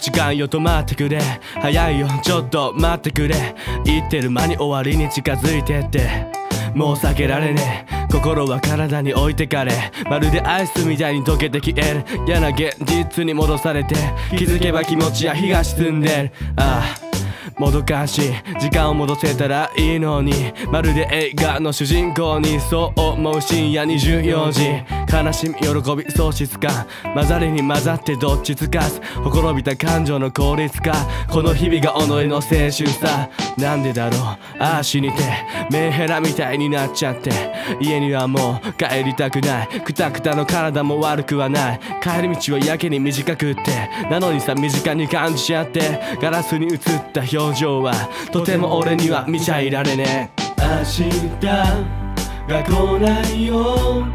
時間よ止まってくれ。早いよちょっと待ってくれ。言ってる間に終わりに近づいてって。もう避けられねえ。心は体に置いてかれまるでアイスみたいに溶けて消える。嫌な現実に戻されて気づけば気持ちや日が沈んでる。ああもどかしい。時間を戻せたらいいのにまるで映画の主人公にそう思う深夜24時。悲しみ喜び喪失感混ざりに混ざってどっちつかず。ほころびた感情の効率化。この日々が己の青春さ。なんでだろう。ああ死にてメンヘラみたいになっちゃって。家にはもう帰りたくない。くたくたの体も悪くはない。帰り道はやけに短くって。なのにさ身近に感じちゃって。ガラスに映った表情はとても俺には見ちゃいられねえ。明日が来ないよ。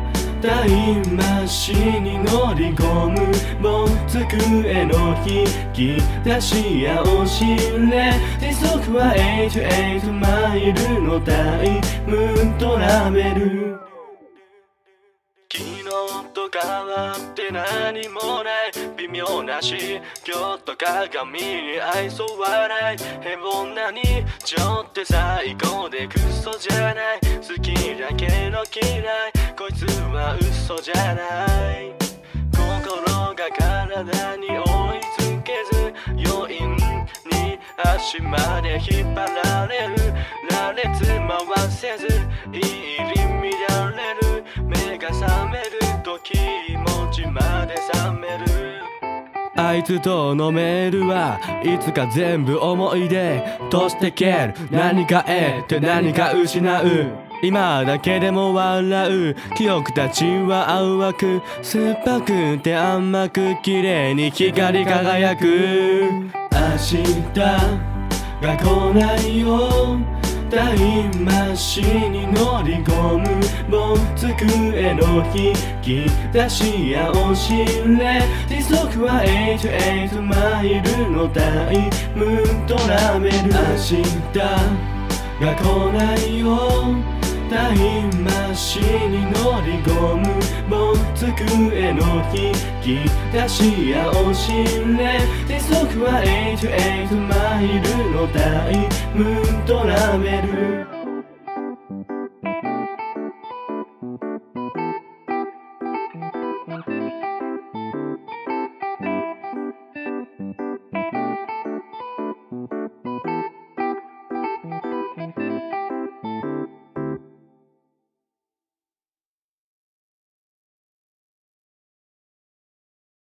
タイムマシに乗り込むもう机の引き出しや押し入れ。時速は88マイルのタイムトラベル昨日と変わって何もない。微妙なし今日と鏡に愛想笑い。平凡な日。常って最高でクソじゃない。好きだけど嫌い。こいつは嘘じゃない。に足まで引っ張られる。羅列回せず入り乱れる。目が覚めると気持ちまで覚める。あいつとのメールはいつか全部思い出。としてける。何か得て何か失う。今だけでも笑う。記憶たちは淡く。酸っぱくて甘く綺麗に光り輝く。明日が来ないよ。タイムマシンに乗り込む。もう机の引き出しや押し入れ。時速は88マイルのタイムトラベル明日が来ないよ。タイムマシンに乗り込むもう机の引き出しや押し入れ時速は88マイルのタイムトラベル